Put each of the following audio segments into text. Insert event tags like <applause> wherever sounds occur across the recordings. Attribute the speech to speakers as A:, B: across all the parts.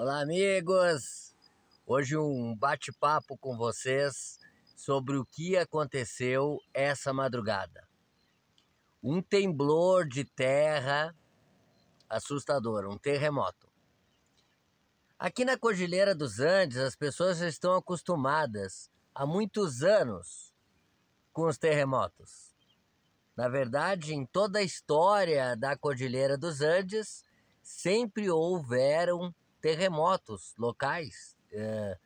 A: Olá, amigos! Hoje um bate-papo com vocês sobre o que aconteceu essa madrugada. Um temblor de terra assustador, um terremoto. Aqui na Cordilheira dos Andes, as pessoas já estão acostumadas há muitos anos com os terremotos. Na verdade, em toda a história da Cordilheira dos Andes, sempre houveram terremotos locais. É,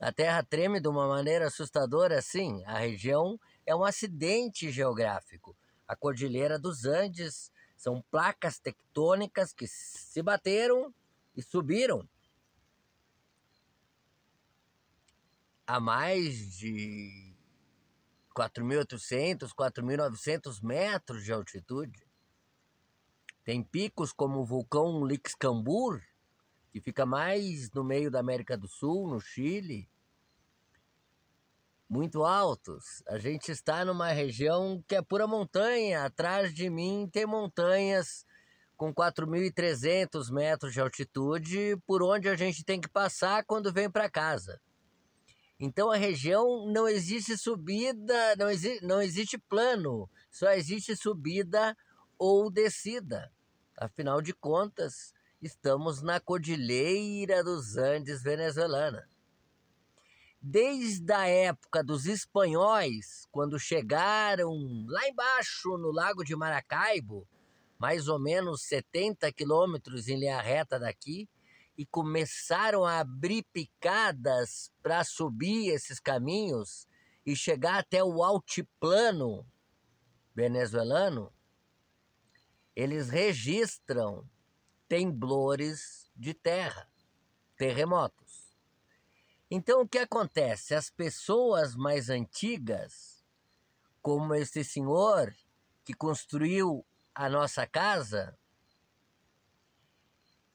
A: a terra treme de uma maneira assustadora, sim. A região é um acidente geográfico. A Cordilheira dos Andes são placas tectônicas que se bateram e subiram a mais de 4.800, 4.900 metros de altitude. Tem picos como o vulcão Lixcambur, que fica mais no meio da América do Sul, no Chile, muito altos. A gente está numa região que é pura montanha. Atrás de mim tem montanhas com 4.300 metros de altitude, por onde a gente tem que passar quando vem para casa. Então a região não existe subida, não, exi não existe plano, só existe subida ou descida. Afinal de contas, estamos na Cordilheira dos Andes venezuelana. Desde a época dos espanhóis, quando chegaram lá embaixo no Lago de Maracaibo, mais ou menos 70 quilômetros em linha reta daqui, e começaram a abrir picadas para subir esses caminhos e chegar até o altiplano venezuelano, eles registram temblores de terra, terremotos. Então o que acontece? As pessoas mais antigas, como esse senhor que construiu a nossa casa,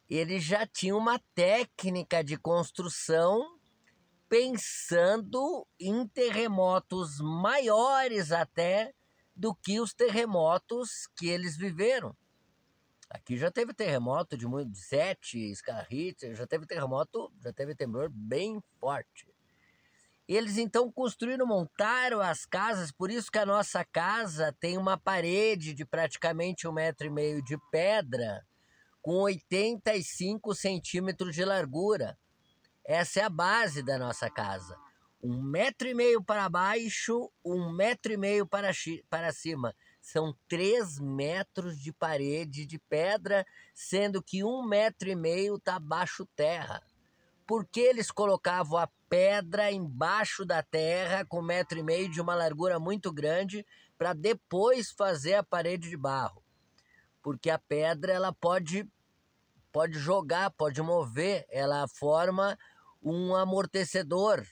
A: ele já tinha uma técnica de construção pensando em terremotos maiores até do que os terremotos que eles viveram. Aqui já teve terremoto de, muito, de 7 escala já teve terremoto, já teve temblor bem forte. Eles então construíram, montaram as casas, por isso que a nossa casa tem uma parede de praticamente um metro e meio de pedra, com 85 centímetros de largura. Essa é a base da nossa casa. Um metro e meio para baixo, um metro e meio para, para cima. São três metros de parede de pedra, sendo que um metro e meio está abaixo terra. Por que eles colocavam a pedra embaixo da terra com um metro e meio de uma largura muito grande para depois fazer a parede de barro? Porque a pedra ela pode pode jogar, pode mover, ela forma um amortecedor.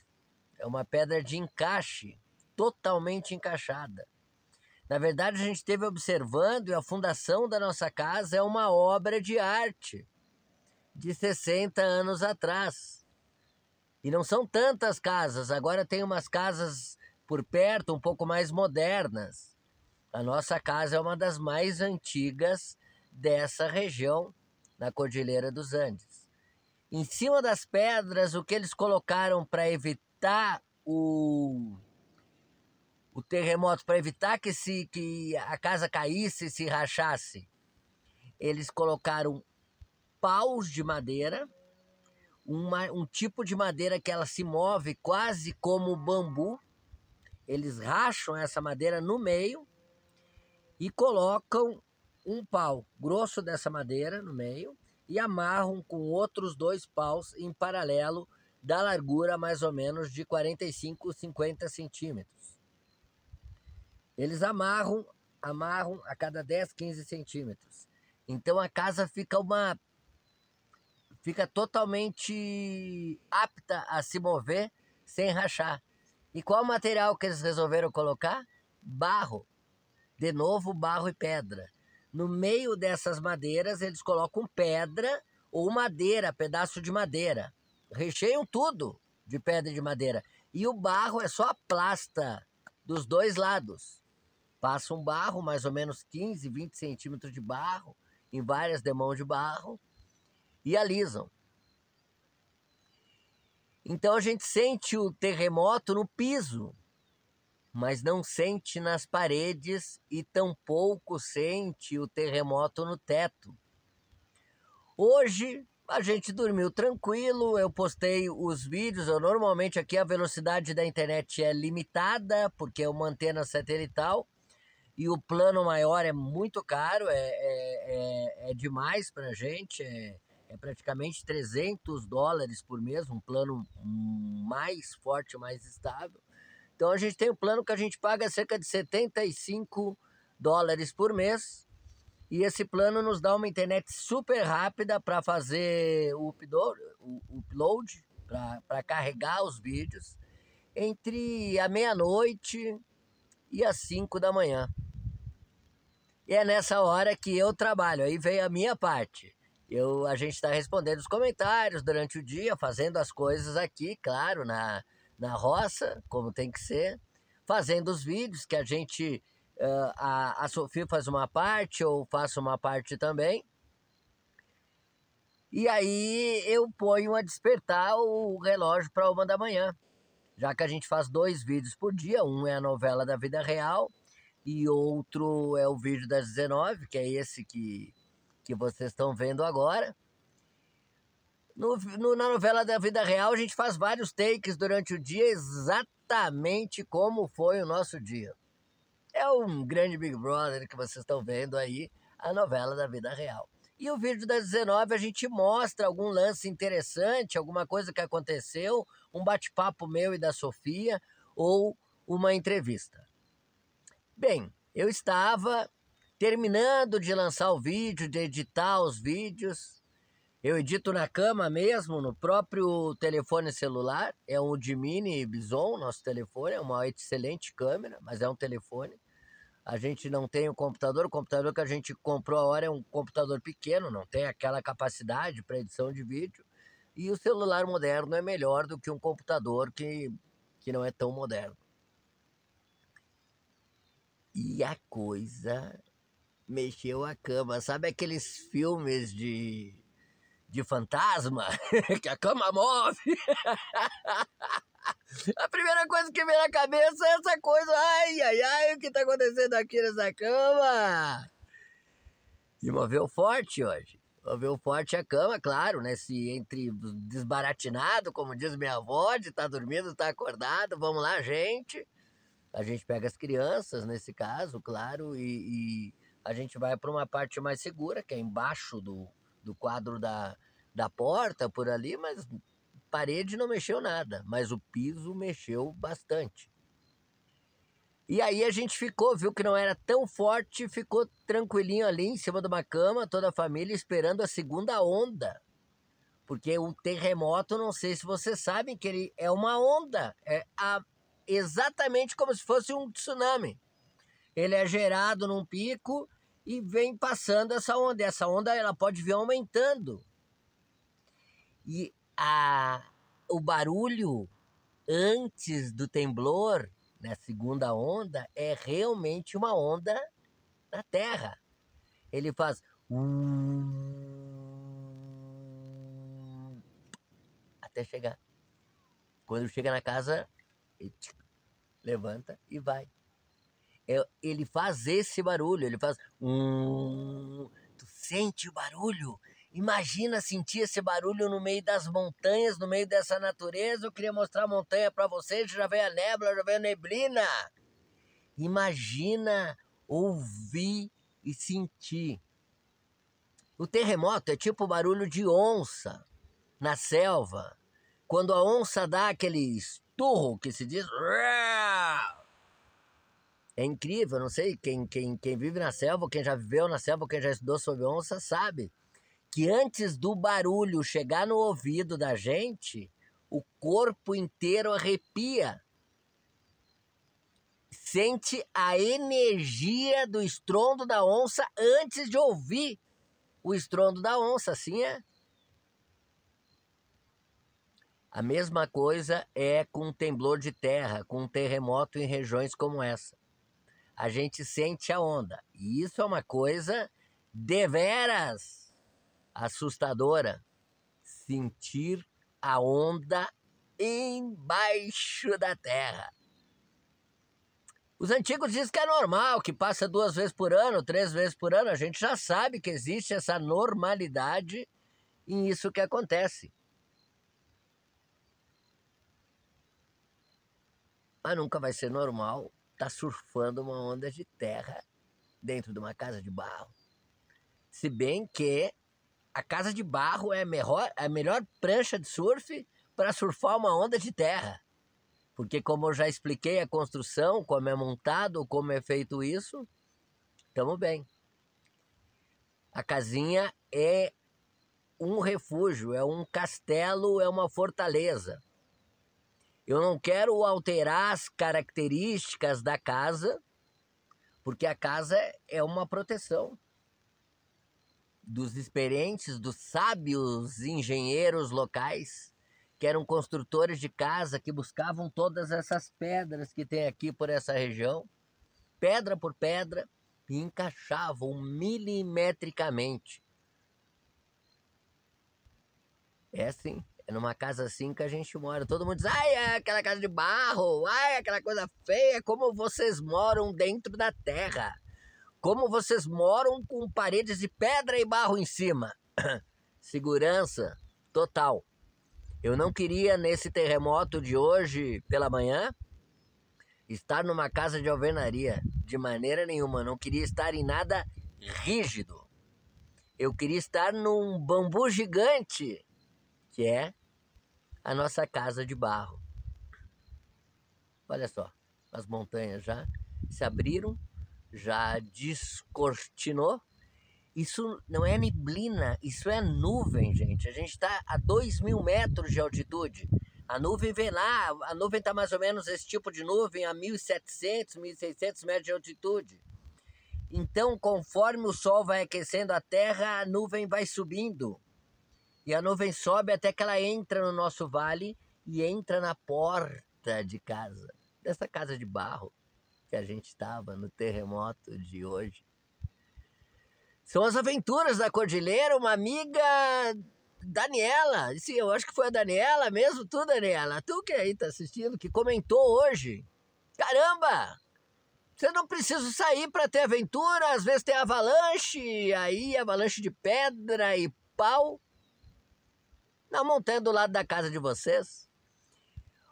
A: É uma pedra de encaixe, totalmente encaixada. Na verdade, a gente esteve observando e a fundação da nossa casa é uma obra de arte de 60 anos atrás. E não são tantas casas, agora tem umas casas por perto um pouco mais modernas. A nossa casa é uma das mais antigas dessa região, na Cordilheira dos Andes. Em cima das pedras, o que eles colocaram para evitar o o terremoto para evitar que, se, que a casa caísse e se rachasse. Eles colocaram paus de madeira, uma, um tipo de madeira que ela se move quase como bambu. Eles racham essa madeira no meio e colocam um pau grosso dessa madeira no meio e amarram com outros dois paus em paralelo da largura mais ou menos de 45, 50 centímetros. Eles amarram, amarram a cada 10, 15 centímetros. Então a casa fica uma fica totalmente apta a se mover sem rachar. E qual material que eles resolveram colocar? Barro. De novo, barro e pedra. No meio dessas madeiras, eles colocam pedra ou madeira, pedaço de madeira. Recheiam tudo de pedra e de madeira. E o barro é só a plasta dos dois lados. Passa um barro, mais ou menos 15, 20 centímetros de barro, em várias demãos de barro, e alisam. Então a gente sente o terremoto no piso, mas não sente nas paredes e tampouco sente o terremoto no teto. Hoje a gente dormiu tranquilo, eu postei os vídeos. Eu, normalmente aqui a velocidade da internet é limitada, porque é uma antena satelital. E o plano maior é muito caro, é, é, é, é demais para a gente. É, é praticamente 300 dólares por mês, um plano mais forte, mais estável. Então a gente tem um plano que a gente paga cerca de 75 dólares por mês e esse plano nos dá uma internet super rápida para fazer o upload, upload para carregar os vídeos entre a meia-noite e as 5 da manhã. E é nessa hora que eu trabalho, aí vem a minha parte. Eu, a gente está respondendo os comentários durante o dia, fazendo as coisas aqui, claro, na, na roça, como tem que ser, fazendo os vídeos que a gente uh, a, a Sofia faz uma parte, ou faço uma parte também. E aí eu ponho a despertar o relógio para uma da manhã. Já que a gente faz dois vídeos por dia, um é a novela da vida real e outro é o vídeo das 19, que é esse que, que vocês estão vendo agora. No, no, na novela da vida real, a gente faz vários takes durante o dia, exatamente como foi o nosso dia. É um grande Big Brother que vocês estão vendo aí, a novela da vida real. E o vídeo das 19 a gente mostra algum lance interessante, alguma coisa que aconteceu, um bate-papo meu e da Sofia ou uma entrevista. Bem, eu estava terminando de lançar o vídeo, de editar os vídeos. Eu edito na cama mesmo, no próprio telefone celular. É um Dimini Bison, nosso telefone, é uma excelente câmera, mas é um telefone. A gente não tem o computador, o computador que a gente comprou agora é um computador pequeno, não tem aquela capacidade para edição de vídeo. E o celular moderno é melhor do que um computador que, que não é tão moderno. E a coisa mexeu a cama. Sabe aqueles filmes de, de fantasma? <laughs> que a cama move? <laughs> A primeira coisa que vem na cabeça é essa coisa. Ai, ai, ai, o que tá acontecendo aqui nessa cama? E moveu forte hoje. Moveu forte a cama, claro, né? Se entre desbaratinado, como diz minha avó, de tá dormindo, tá acordado, vamos lá, gente. A gente pega as crianças, nesse caso, claro, e, e a gente vai para uma parte mais segura, que é embaixo do, do quadro da, da porta, por ali, mas parede não mexeu nada, mas o piso mexeu bastante. E aí a gente ficou, viu que não era tão forte, ficou tranquilinho ali em cima de uma cama, toda a família esperando a segunda onda. Porque o terremoto, não sei se vocês sabem que ele é uma onda, é a, exatamente como se fosse um tsunami. Ele é gerado num pico e vem passando essa onda. E essa onda ela pode vir aumentando. E a, o barulho antes do temblor, na né, segunda onda, é realmente uma onda na Terra. Ele faz. Até chegar. Quando chega na casa, ele levanta e vai. É, ele faz esse barulho, ele faz. Tu sente o barulho? Imagina sentir esse barulho no meio das montanhas, no meio dessa natureza. Eu queria mostrar a montanha para vocês. Já veio a nébula, já veio a neblina. Imagina ouvir e sentir. O terremoto é tipo barulho de onça na selva. Quando a onça dá aquele esturro que se diz. É incrível, não sei, quem, quem, quem vive na selva, quem já viveu na selva, quem já estudou sobre onça, sabe que antes do barulho chegar no ouvido da gente, o corpo inteiro arrepia. Sente a energia do estrondo da onça antes de ouvir o estrondo da onça, assim é. A mesma coisa é com temblor de terra, com um terremoto em regiões como essa. A gente sente a onda. E isso é uma coisa deveras assustadora sentir a onda embaixo da terra. Os antigos dizem que é normal, que passa duas vezes por ano, três vezes por ano. A gente já sabe que existe essa normalidade em isso que acontece. Mas nunca vai ser normal estar tá surfando uma onda de terra dentro de uma casa de barro. Se bem que a casa de barro é a melhor, a melhor prancha de surf para surfar uma onda de terra. Porque como eu já expliquei a construção, como é montado, como é feito isso, estamos bem. A casinha é um refúgio, é um castelo, é uma fortaleza. Eu não quero alterar as características da casa, porque a casa é uma proteção dos experientes, dos sábios engenheiros locais que eram construtores de casa, que buscavam todas essas pedras que tem aqui por essa região, pedra por pedra, e encaixavam milimetricamente. É assim, é numa casa assim que a gente mora. Todo mundo diz, ai, é aquela casa de barro, ai, aquela coisa feia, como vocês moram dentro da terra. Como vocês moram com paredes de pedra e barro em cima. <clears throat> Segurança total. Eu não queria, nesse terremoto de hoje pela manhã, estar numa casa de alvenaria, de maneira nenhuma. Não queria estar em nada rígido. Eu queria estar num bambu gigante, que é a nossa casa de barro. Olha só, as montanhas já se abriram, já descortinou isso não é neblina, isso é nuvem, gente. A gente está a 2 mil metros de altitude. A nuvem vem lá, a nuvem está mais ou menos esse tipo de nuvem a 1.700, 1.600 metros de altitude. Então, conforme o sol vai aquecendo a terra, a nuvem vai subindo. E a nuvem sobe até que ela entra no nosso vale e entra na porta de casa, dessa casa de barro que a gente estava no terremoto de hoje. São as aventuras da Cordilheira, uma amiga Daniela. Sim, eu acho que foi a Daniela mesmo, tu, Daniela. Tu que aí tá assistindo, que comentou hoje. Caramba! Você não precisa sair para ter aventura, às vezes tem avalanche, aí avalanche de pedra e pau na montanha do lado da casa de vocês.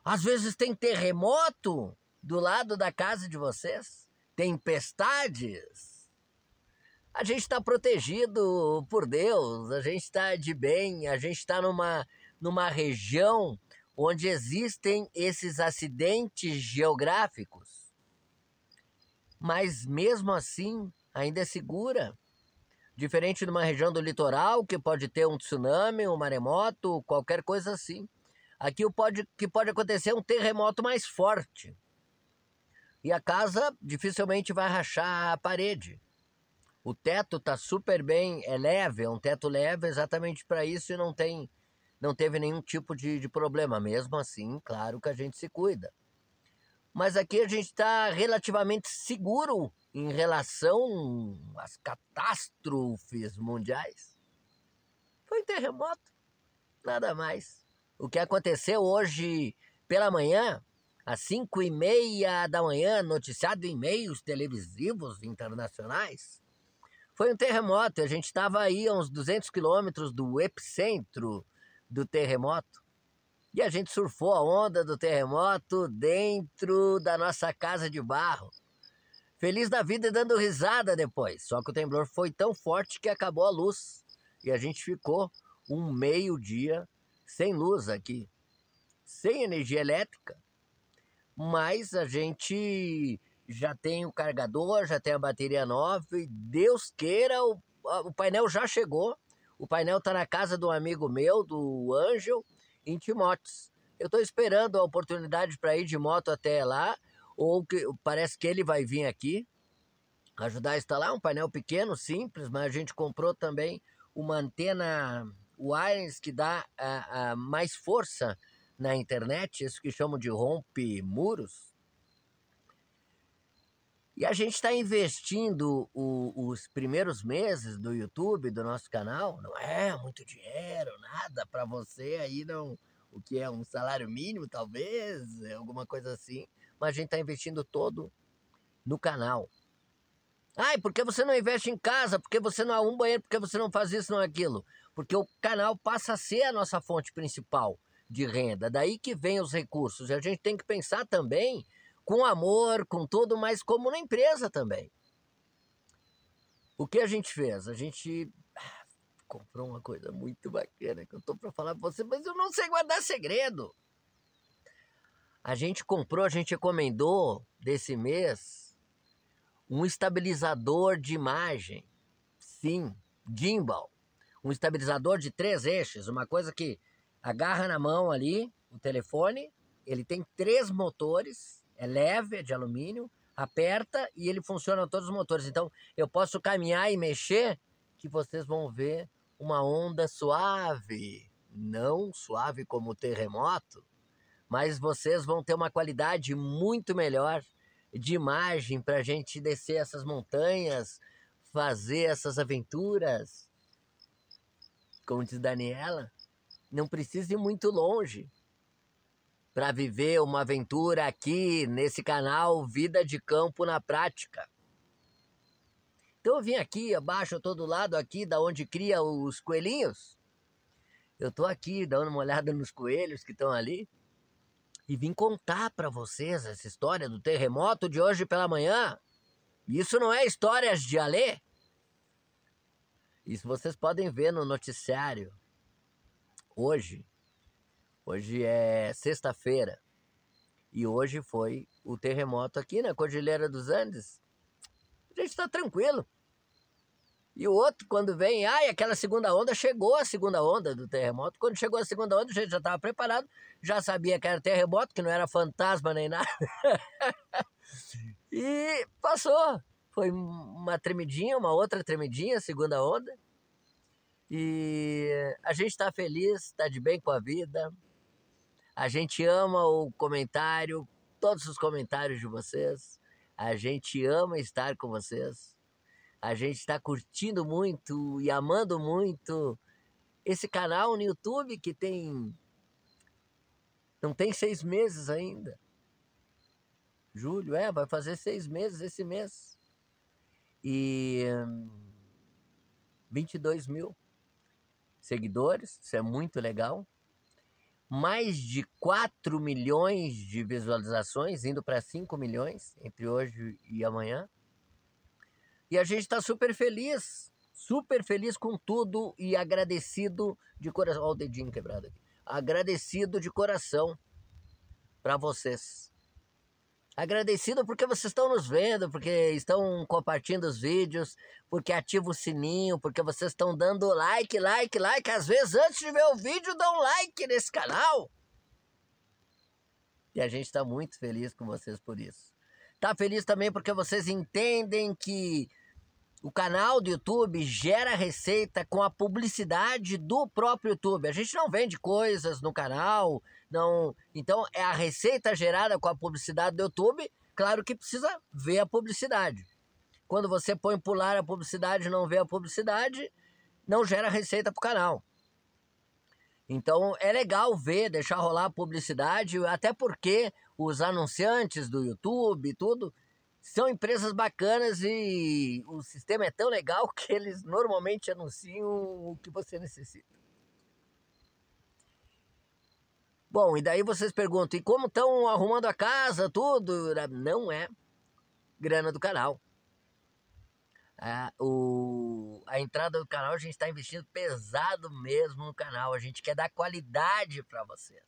A: Às vezes tem terremoto do lado da casa de vocês, tempestades a gente está protegido por Deus, a gente está de bem, a gente está numa, numa região onde existem esses acidentes geográficos. Mas mesmo assim, ainda é segura. Diferente de uma região do litoral que pode ter um tsunami, um maremoto, qualquer coisa assim. Aqui pode, que pode acontecer é um terremoto mais forte. E a casa dificilmente vai rachar a parede. O teto está super bem, é leve, é um teto leve exatamente para isso e não tem, não teve nenhum tipo de, de problema. Mesmo assim, claro que a gente se cuida. Mas aqui a gente está relativamente seguro em relação às catástrofes mundiais. Foi um terremoto, nada mais. O que aconteceu hoje pela manhã, às cinco e meia da manhã, noticiado em meios televisivos internacionais, foi um terremoto, a gente estava aí a uns 200 quilômetros do epicentro do terremoto. E a gente surfou a onda do terremoto dentro da nossa casa de barro. Feliz da vida e dando risada depois. Só que o temblor foi tão forte que acabou a luz. E a gente ficou um meio-dia sem luz aqui. Sem energia elétrica. Mas a gente já tem o carregador, já tem a bateria nova e Deus queira, o, o painel já chegou. O painel está na casa do amigo meu, do Ângel, em Timóteos. Eu estou esperando a oportunidade para ir de moto até lá, ou que parece que ele vai vir aqui ajudar a instalar um painel pequeno, simples, mas a gente comprou também uma antena wireless que dá a, a mais força na internet, isso que chamam de rompe muros, e a gente está investindo o, os primeiros meses do YouTube, do nosso canal, não é muito dinheiro, nada para você aí não o que é um salário mínimo, talvez, é alguma coisa assim. Mas a gente está investindo todo no canal. Ai, por que você não investe em casa? Por que você não arruma um banheiro? Por que você não faz isso, não aquilo? Porque o canal passa a ser a nossa fonte principal de renda. Daí que vem os recursos. E a gente tem que pensar também com amor, com tudo, mas como na empresa também. O que a gente fez? A gente ah, comprou uma coisa muito bacana que eu tô para falar para você, mas eu não sei guardar segredo. A gente comprou, a gente encomendou desse mês um estabilizador de imagem. Sim, gimbal. Um estabilizador de três eixos, uma coisa que agarra na mão ali o telefone, ele tem três motores, é leve, é de alumínio, aperta e ele funciona todos os motores. Então eu posso caminhar e mexer que vocês vão ver uma onda suave, não suave como o terremoto, mas vocês vão ter uma qualidade muito melhor de imagem para a gente descer essas montanhas, fazer essas aventuras. Como diz Daniela, não precisa ir muito longe para viver uma aventura aqui nesse canal Vida de Campo na Prática. Então eu vim aqui abaixo, todo lado aqui, da onde cria os coelhinhos. Eu tô aqui dando uma olhada nos coelhos que estão ali e vim contar para vocês essa história do terremoto de hoje pela manhã. Isso não é histórias de Alê. Isso vocês podem ver no noticiário hoje, hoje é sexta-feira, e hoje foi o terremoto aqui na Cordilheira dos Andes. A gente está tranquilo. E o outro, quando vem, ai, aquela segunda onda, chegou a segunda onda do terremoto. Quando chegou a segunda onda, a gente já estava preparado, já sabia que era terremoto, que não era fantasma nem nada. <laughs> e passou. Foi uma tremidinha, uma outra tremidinha, segunda onda. E a gente está feliz, está de bem com a vida. A gente ama o comentário, todos os comentários de vocês. A gente ama estar com vocês. A gente está curtindo muito e amando muito esse canal no YouTube que tem. Não tem seis meses ainda. Julho, é, vai fazer seis meses esse mês. E. 22 mil seguidores, isso é muito legal. Mais de 4 milhões de visualizações, indo para 5 milhões entre hoje e amanhã. E a gente está super feliz, super feliz com tudo e agradecido de coração. Olha o dedinho quebrado aqui. Agradecido de coração para vocês. Agradecido porque vocês estão nos vendo, porque estão compartilhando os vídeos, porque ativa o sininho, porque vocês estão dando like, like, like. Às vezes, antes de ver o vídeo, dão like nesse canal. E a gente está muito feliz com vocês por isso. Tá feliz também porque vocês entendem que o canal do YouTube gera receita com a publicidade do próprio YouTube. A gente não vende coisas no canal, não. Então é a receita gerada com a publicidade do YouTube. Claro que precisa ver a publicidade. Quando você põe pular a publicidade não vê a publicidade, não gera receita para o canal. Então é legal ver, deixar rolar a publicidade, até porque os anunciantes do YouTube tudo são empresas bacanas e o sistema é tão legal <laughs> que eles normalmente anunciam o que você necessita. Bom, e daí vocês perguntam, e como estão arrumando a casa, tudo? Não é grana do canal. A, o, a entrada do canal, a gente está investindo pesado mesmo no canal. A gente quer dar qualidade para vocês.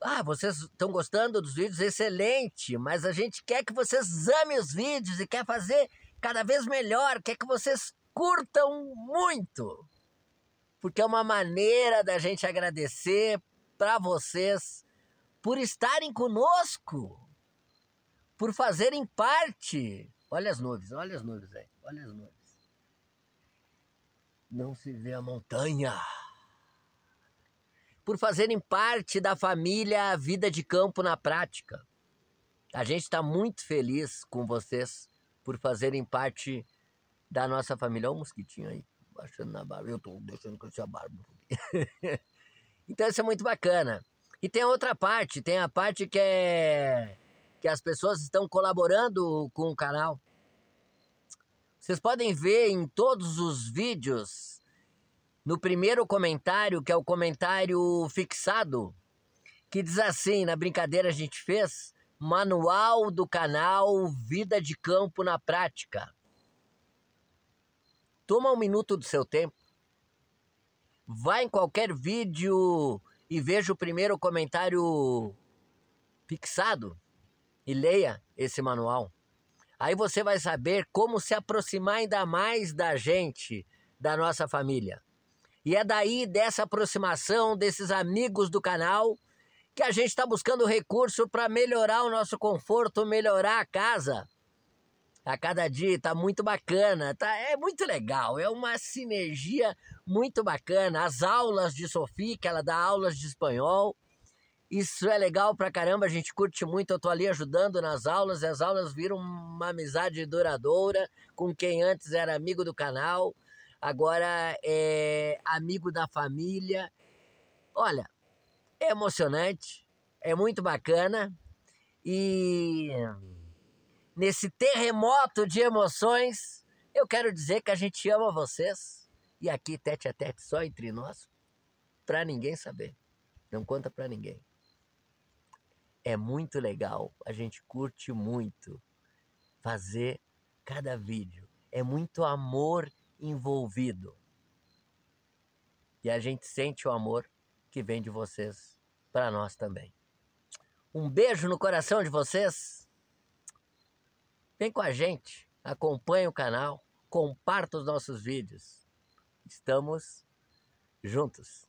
A: Ah, vocês estão gostando dos vídeos? Excelente! Mas a gente quer que vocês amem os vídeos e quer fazer cada vez melhor, quer que vocês curtam muito. Porque é uma maneira da gente agradecer para vocês por estarem conosco, por fazerem parte. Olha as nuvens, olha as nuvens aí, olha as nuvens. Não se vê a montanha por fazerem parte da família Vida de Campo na Prática. A gente está muito feliz com vocês por fazerem parte da nossa família. Olha o mosquitinho aí, baixando na barba. Eu estou deixando crescer a barba. <laughs> Então isso é muito bacana. E tem a outra parte, tem a parte que é que as pessoas estão colaborando com o canal. Vocês podem ver em todos os vídeos, no primeiro comentário, que é o comentário fixado, que diz assim, na brincadeira a gente fez, manual do canal Vida de Campo na Prática. Toma um minuto do seu tempo. Vai em qualquer vídeo e veja o primeiro comentário fixado e leia esse manual. Aí você vai saber como se aproximar ainda mais da gente, da nossa família. E é daí, dessa aproximação, desses amigos do canal, que a gente está buscando recurso para melhorar o nosso conforto, melhorar a casa a cada dia, tá muito bacana, tá? É muito legal, é uma sinergia muito bacana. As aulas de Sofia, que ela dá aulas de espanhol, isso é legal pra caramba, a gente curte muito. Eu tô ali ajudando nas aulas, e as aulas viram uma amizade duradoura com quem antes era amigo do canal, agora é amigo da família. Olha, é emocionante, é muito bacana e nesse terremoto de emoções, eu quero dizer que a gente ama vocês. E aqui, tete a tete, só entre nós, para ninguém saber. Não conta para ninguém. É muito legal, a gente curte muito fazer cada vídeo. É muito amor envolvido. E a gente sente o amor que vem de vocês para nós também. Um beijo no coração de vocês. Vem com a gente, acompanhe o canal, comparta os nossos vídeos. Estamos juntos.